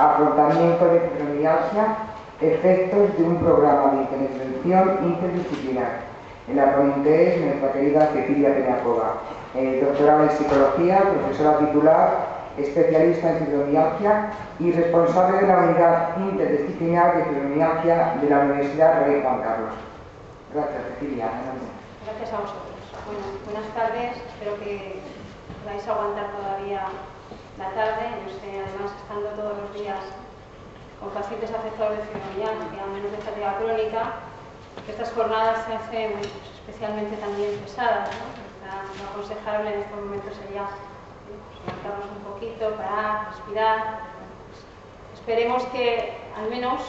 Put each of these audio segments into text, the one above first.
afrontamiento de fibromialgia, efectos de un programa de intervención interdisciplinar. En la ponente es nuestra querida Cecilia Peñacova, eh, doctorada en psicología, profesora titular especialista en fibromialgia y responsable de la unidad interdisciplinar de fibromialgia de la Universidad Rey Juan Carlos. Gracias, Cecilia. Gracias a vosotros. Buenas tardes. Espero que podáis aguantar todavía la tarde. Yo sé, además, estando todos los días con pacientes afectados de fibromialgia, menos de fatiga crónica, que estas jornadas se hacen especialmente también pesadas. Lo aconsejable en estos momentos sería levantamos un poquito, para respirar. esperemos que al menos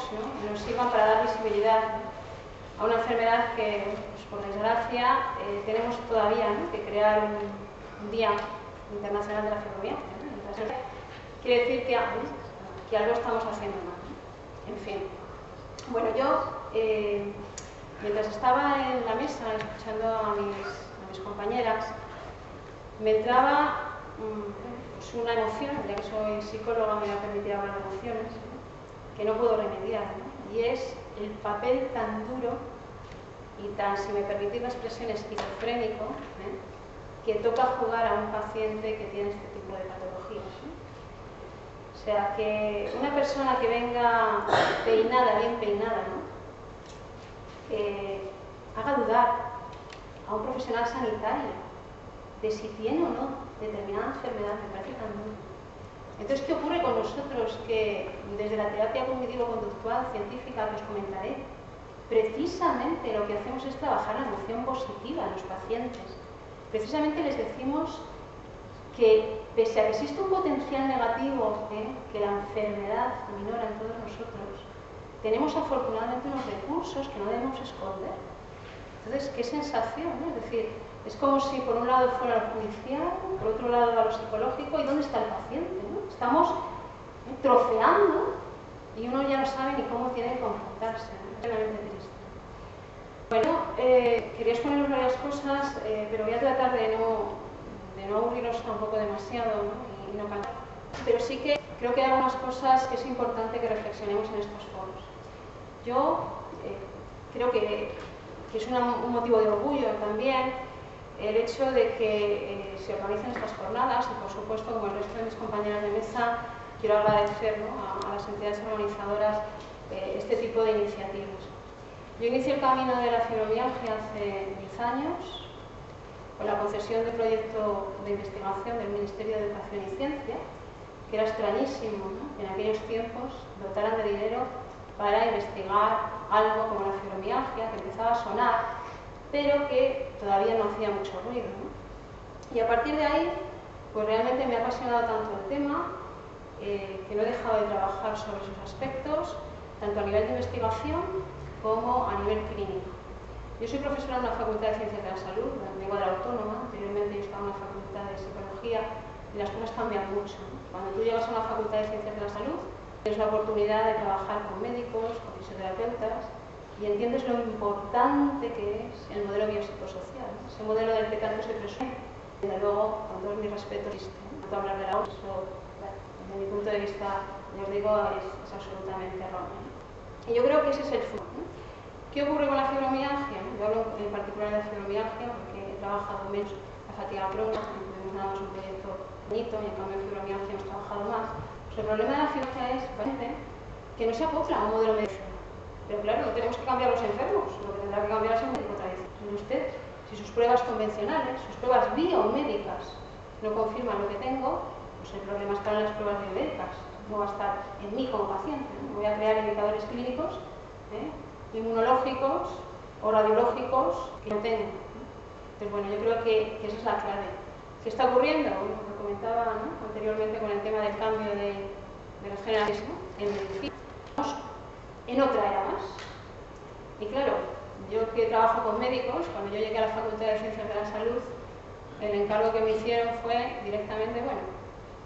nos sirvan para dar visibilidad a una enfermedad que, pues, por desgracia, eh, tenemos todavía que crear un, Día Internacional de la Fibromialgia. Quiere decir que, que, algo estamos haciendo mal. En fin. Bueno, yo, eh, mientras estaba en la mesa escuchando a mis, compañeras, me entraba es una emoción, ya que soy psicóloga me ha permitido hablar de emociones, que no puedo remediar, y es el papel tan duro y tan, si me permitís la expresión, esquizofrénico, ¿eh? Que toca jugar a un paciente que tiene este tipo de patologías. O sea, que una persona que venga peinada, bien peinada, eh, haga dudar a un profesional sanitario de si tiene o no determinada enfermedad, me parece tan duro. Entonces, ¿qué ocurre con nosotros que desde la terapia cognitivo-conductual científica que os comentaré, precisamente lo que hacemos es trabajar la emoción positiva en los pacientes? Precisamente les decimos que pese a que existe un potencial negativo que la enfermedad minora en todos nosotros, tenemos afortunadamente unos recursos que no debemos esconder. Entonces, ¿qué sensación? Es decir, es como si por un lado fuera lo judicial, por otro lado lo psicológico, ¿y dónde está el paciente? Estamos troceando y uno ya no sabe ni cómo tiene que comportarse. Es realmente. Bueno, eh, quería exponeros varias cosas, eh, pero voy a tratar de no, de tampoco demasiado y, no cantar. Pero sí que creo que hay algunas cosas que es importante que reflexionemos en estos foros. Yo eh, creo que, es un motivo de orgullo también el hecho de que eh, se organicen estas jornadas y, por supuesto, como el resto de mis compañeras de mesa, quiero agradecer a, las entidades organizadoras este tipo de iniciativas. Yo inicié el camino de la fibromialgia hace 10 años con la concesión del proyecto de investigación del Ministerio de Educación y Ciencia, que era extrañísimo en aquellos tiempos dotaran de dinero para investigar algo como la fibromialgia, que empezaba a sonar pero que todavía no hacía mucho ruido. Y a partir de ahí, pues realmente me ha apasionado tanto el tema eh, que no he dejado de trabajar sobre sus aspectos, tanto a nivel de investigación como a nivel clínico. Yo soy profesora en la Facultad de Ciencias de la Salud, vengo de la Autónoma, anteriormente yo estaba en la Facultad de Psicología y las cosas cambian mucho. Cuando tú llegas a una Facultad de Ciencias de la Salud, tienes la oportunidad de trabajar con médicos, con fisioterapeutas, y entiendes lo importante que es el modelo biopsicosocial, ese modelo del que tanto se presume. Desde luego, con todos mis respetos, no hablar de la OMS, desde mi punto de vista, os digo, es, absolutamente erróneo. Y yo creo que ese es el futuro. ¿Qué ocurre con la fibromialgia? Yo hablo en particular de la fibromialgia porque he trabajado menos la fatiga crónica, tuvimos nada un proyecto bonito y en cambio en fibromialgia hemos trabajado más. Pues el problema de la fibromialgia es que no se acopla a un modelo médico pero claro, no tenemos que cambiar los enfermos, lo que tendrá que cambiar es el médico tradicional. Usted, si sus pruebas convencionales, sus pruebas biomédicas no confirman lo que tengo, pues el problema está en las pruebas biomédicas, no va a estar en mí como paciente. Voy a crear indicadores clínicos, ¿eh? inmunológicos o radiológicos que no tengo. Entonces, bueno, yo creo que, esa es la clave. ¿Qué está ocurriendo? Bueno, lo comentaba anteriormente con el tema del cambio de, de las generaciones en medicina en otra era más. Y claro, yo que trabajo con médicos, cuando yo llegué a la Facultad de Ciencias de la Salud, el encargo que me hicieron fue directamente, bueno,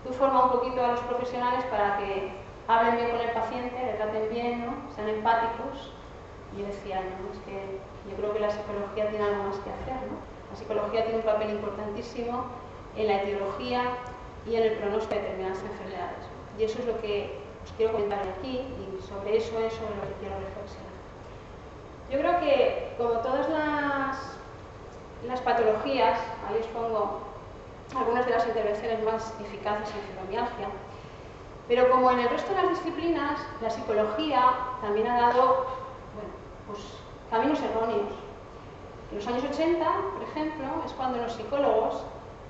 tú forma un poquito a los profesionales para que hablen bien con el paciente, le traten bien, ¿no? sean empáticos. Y yo decía, no, es que yo creo que la psicología tiene algo más que hacer. ¿no? La psicología tiene un papel importantísimo en la etiología y en el pronóstico de determinadas enfermedades. Y eso es lo que os quiero comentar aquí y sobre eso es sobre lo que quiero reflexionar. Yo creo que como todas las, las patologías, ahí os pongo algunas de las intervenciones más eficaces en fibromialgia, pero como en el resto de las disciplinas, la psicología también ha dado bueno, pues, caminos erróneos. En los años 80, por ejemplo, es cuando los psicólogos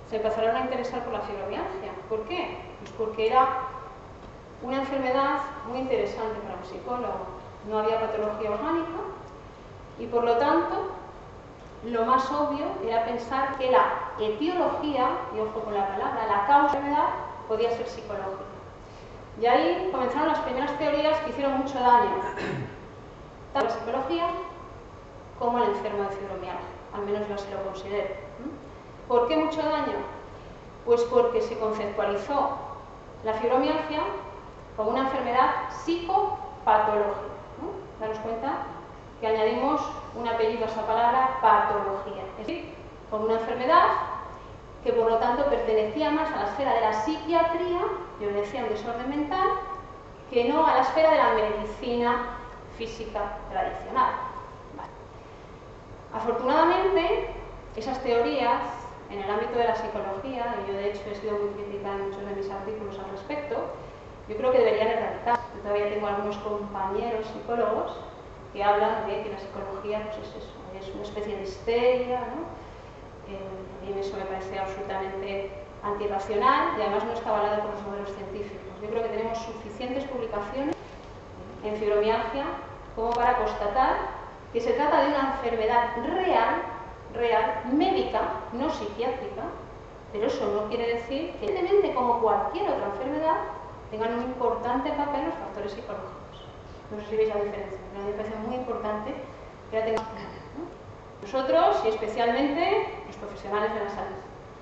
se empezaron a interesar por la fibromialgia. ¿Por qué? Pues porque era una enfermedad muy interesante para un psicólogo. No había patología orgánica y por lo tanto lo más obvio era pensar que la etiología, y ojo con la palabra, la causa de la enfermedad podía ser psicológica. Y ahí comenzaron las primeras teorías que hicieron mucho daño, tanto a la psicología como al enfermo de fibromialgia, al menos yo así lo considero. ¿Por qué mucho daño? Pues porque se conceptualizó la fibromialgia como una enfermedad psicopatológica. ¿no? Daros cuenta que añadimos un apellido a esa palabra, patología. Es decir, como una enfermedad que por lo tanto pertenecía más a la esfera de la psiquiatría, yo decía un desorden mental, que no a la esfera de la medicina física tradicional. Afortunadamente, esas teorías en el ámbito de la psicología, y yo de hecho he sido muy crítica en muchos de mis artículos al respecto, yo creo que deberían erradicarse. Yo todavía tengo algunos compañeros psicólogos que hablan de que la psicología pues es, eso, es una especie de histeria, ¿no? Eh, mí eso me parece absolutamente antirracional y además no está avalado por los modelos científicos. Yo creo que tenemos suficientes publicaciones en fibromialgia como para constatar que se trata de una enfermedad real, real, médica, no psiquiátrica, pero eso no quiere decir que, evidentemente, como cualquier otra enfermedad, tengan un importante papel los factores psicológicos. No sé si veis la diferencia, pero me parece muy importante que la tengamos Nosotros, y especialmente los profesionales de la salud.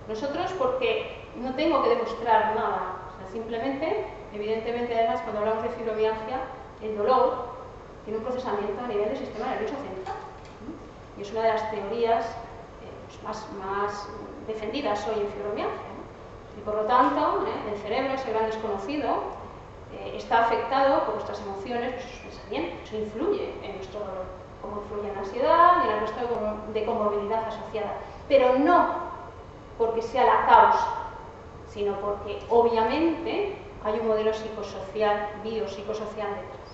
Nosotros porque no tengo que demostrar nada, o sea, simplemente, evidentemente además cuando hablamos de fibromialgia, el dolor tiene un procesamiento a nivel del sistema nervioso central. Y es una de las teorías eh, pues más, más, defendidas hoy en fibromialgia. Y por lo tanto, ¿eh? el cerebro, ese gran desconocido, eh, está afectado por nuestras emociones, nuestros pensamientos, eso influye en nuestro dolor, como influye en la ansiedad y en el resto de comorbilidad asociada. Pero no porque sea la causa, sino porque obviamente hay un modelo psicosocial, biopsicosocial detrás.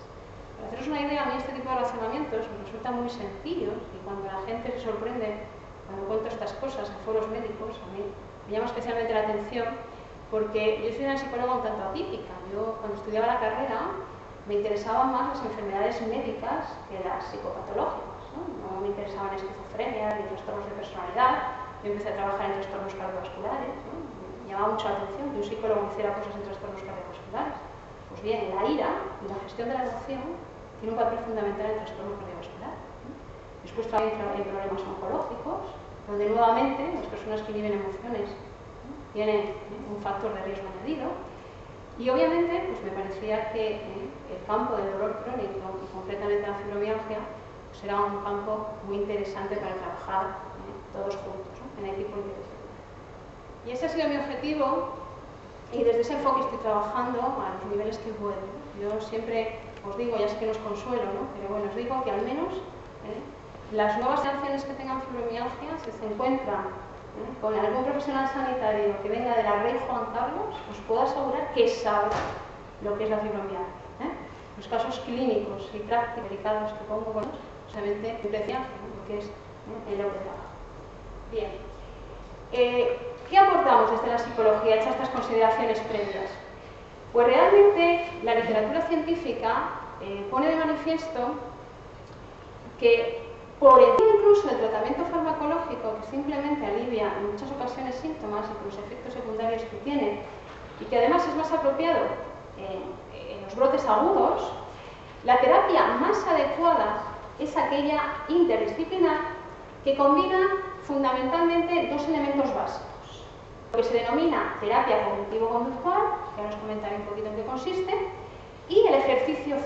Para haceros una idea, a mí este tipo de razonamientos me resultan muy sencillos y cuando la gente se sorprende cuando cuento estas cosas en foros médicos, a mí me llama especialmente la atención porque yo soy una psicóloga un tanto atípica. Yo cuando estudiaba la carrera me interesaban más las enfermedades médicas que las psicopatológicas. No, me interesaban esquizofrenia ni trastornos de personalidad. Yo empecé a trabajar en trastornos cardiovasculares. Me llamaba mucho la atención que un psicólogo hiciera cosas en trastornos cardiovasculares. Pues bien, la ira y la gestión de la emoción tiene un papel fundamental en el trastorno cardiovascular. Después también en problemas oncológicos, donde nuevamente las personas que viven emociones tienen un factor de riesgo añadido. Y obviamente pues me parecía que eh, el campo del dolor crónico y concretamente la fibromialgia pues, un campo muy interesante para trabajar eh, todos juntos, en equipo interdisciplinar. Y ese ha sido mi objetivo y desde ese enfoque estoy trabajando a los niveles que puedo. Yo siempre os digo, ya sé que no os consuelo, ¿no? pero bueno, os digo que al menos ¿eh? las nuevas generaciones que tengan fibromialgia, si se encuentran ¿eh? con algún profesional sanitario que venga de la red Juan Carlos, os puedo asegurar que sabe lo que es la fibromialgia. Los casos clínicos y prácticos delicados que pongo con solamente impresión, porque es ¿eh? el lo que. Bien. ¿Qué aportamos desde la psicología hechas estas consideraciones previas? Pues realmente la literatura científica eh, pone de manifiesto que por encima incluso del tratamiento farmacológico que simplemente alivia en muchas ocasiones síntomas y por los efectos secundarios que tiene y que además es más apropiado en los brotes agudos, la terapia más adecuada es aquella interdisciplinar que combina fundamentalmente dos elementos básicos. Lo que se denomina terapia cognitivo-conductual, que ahora os comentaré un poquito en qué consiste, y el ejercicio